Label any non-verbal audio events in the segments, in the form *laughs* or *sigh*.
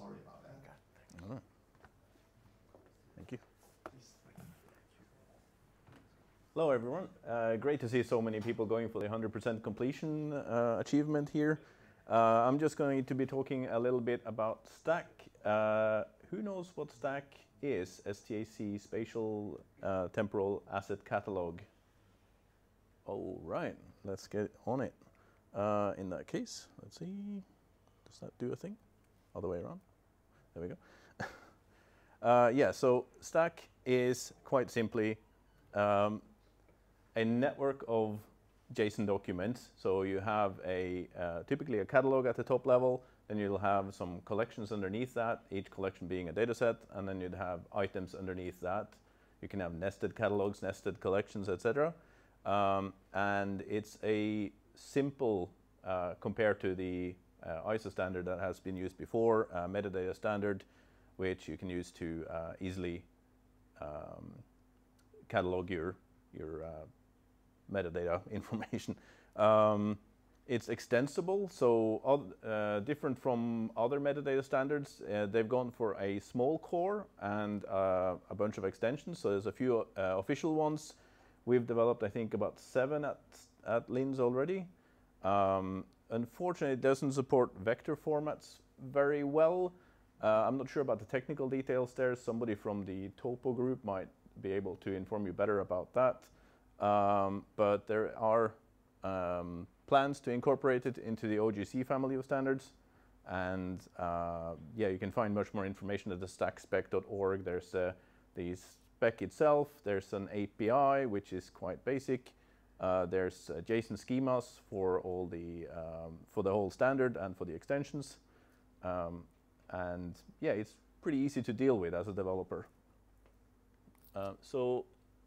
sorry about that. Thank you. Hello, everyone. Uh, great to see so many people going for the 100% completion uh, achievement here. Uh, I'm just going to be talking a little bit about STAC. Uh, who knows what STAC is? STAC, Spatial uh, Temporal Asset Catalog. All right, let's get on it. Uh, in that case, let's see. Does that do a thing? Other way around. There we go. *laughs* Uh, yeah, so STAC is quite simply um, a network of JSON documents. So you have a uh, typically a catalog at the top level, then you'll have some collections underneath that, each collection being a data set, and then you'd have items underneath that. You can have nested catalogs, nested collections, etc. Um, and it's a simple, uh, compared to the ISO standard that has been used before, uh, metadata standard, which you can use to uh, easily um, catalog your, your uh, metadata *laughs* information. Um, it's extensible, so uh, different from other metadata standards, uh, they've gone for a small core and uh, a bunch of extensions. So there's a few uh, official ones. We've developed, I think, about seven at, at LINZ already. Um, unfortunately, it doesn't support vector formats very well. Uh, I'm not sure about the technical details there. Somebody from the Topo group might be able to inform you better about that. Um, but there are um, plans to incorporate it into the OGC family of standards. And uh, yeah, you can find much more information at the stacspec.org. There's uh, the spec itself. There's an API, which is quite basic. Uh, there's uh, JSON schemas for all the um, for the whole standard and for the extensions. Um, and yeah, it's pretty easy to deal with as a developer. Uh, so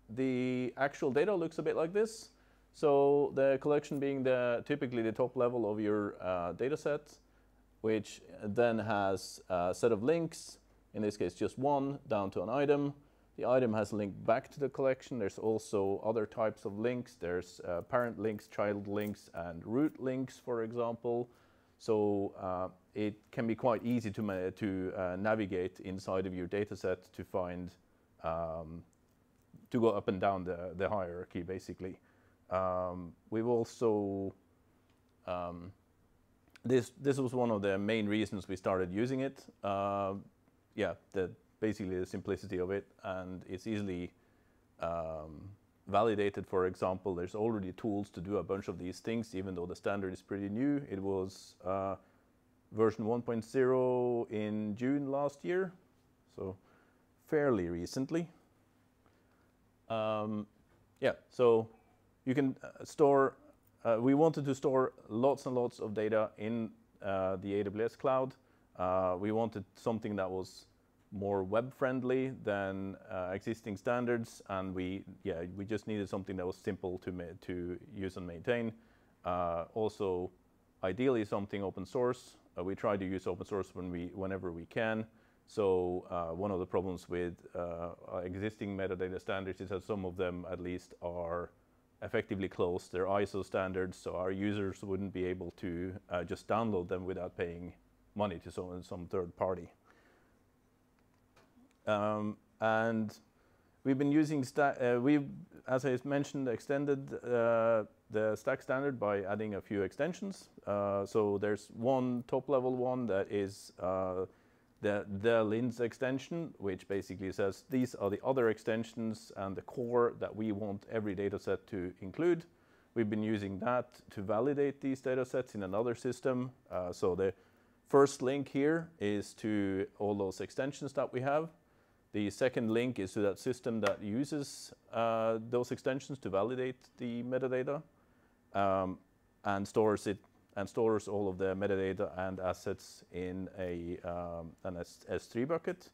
the actual data looks a bit like this. So the collection being the typically the top level of your uh, data set, which then has a set of links, in this case just one, down to an item. The item has a link back to the collection. There's also other types of links. There's uh, parent links, child links, and root links, for example. So uh, it can be quite easy to, to uh, navigate inside of your dataset to find um, to go up and down the, the hierarchy, basically. Um, we've also, um, this, this was one of the main reasons we started using it. Uh, yeah, the, basically the simplicity of it, and it's easily um, validated, for example. There's already tools to do a bunch of these things, even though the standard is pretty new. It was uh, version 1.0 in June last year, so fairly recently. Um, yeah, so you can uh, store, uh, we wanted to store lots and lots of data in uh, the AWS cloud. Uh, we wanted something that was more web friendly than uh, existing standards, and we, yeah, we just needed something that was simple to, to use and maintain. Uh, also, ideally something open source. we try to use open source when we, whenever we can. So uh, one of the problems with uh, existing metadata standards is that some of them at least are effectively closed. They're ISO standards, so our users wouldn't be able to uh, just download them without paying money to some, some third party. Um, and we've been using, uh, we as I mentioned, extended uh, the STAC standard by adding a few extensions. Uh, so there's one top level one that is the, the LINZ extension, which basically says these are the other extensions and the core that we want every data set to include. We've been using that to validate these data sets in another system. Uh, so the first link here is to all those extensions that we have. The second link is to that system that uses uh, those extensions to validate the metadata um, and stores it and stores all of the metadata and assets in a, um, an S 3 bucket.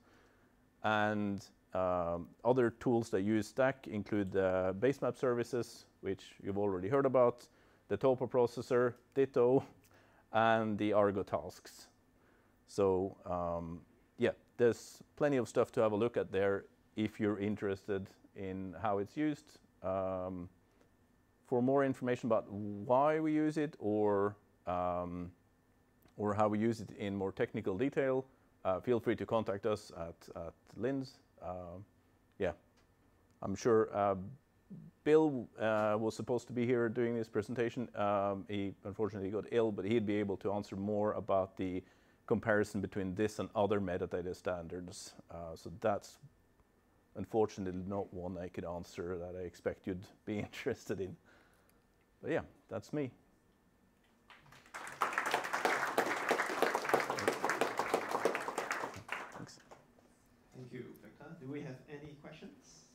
And um, other tools that use STAC include the basemap services, which you've already heard about, the Topo processor, Ditto, and the Argo tasks. So um, there's plenty of stuff to have a look at there if you're interested in how it's used. Um, for more information about why we use it or um, or how we use it in more technical detail, uh, feel free to contact us at, at. Um, yeah, I'm sure uh, Bill uh, was supposed to be here doing this presentation. Um, he unfortunately got ill, but he'd be able to answer more about the comparison between this and other metadata standards. Uh, so that's unfortunately not one I could answer that I expect you'd *laughs* be interested in. But yeah, that's me. Thanks. Thank you, Victor. Do we have any questions?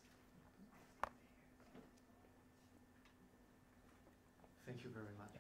Thank you very much.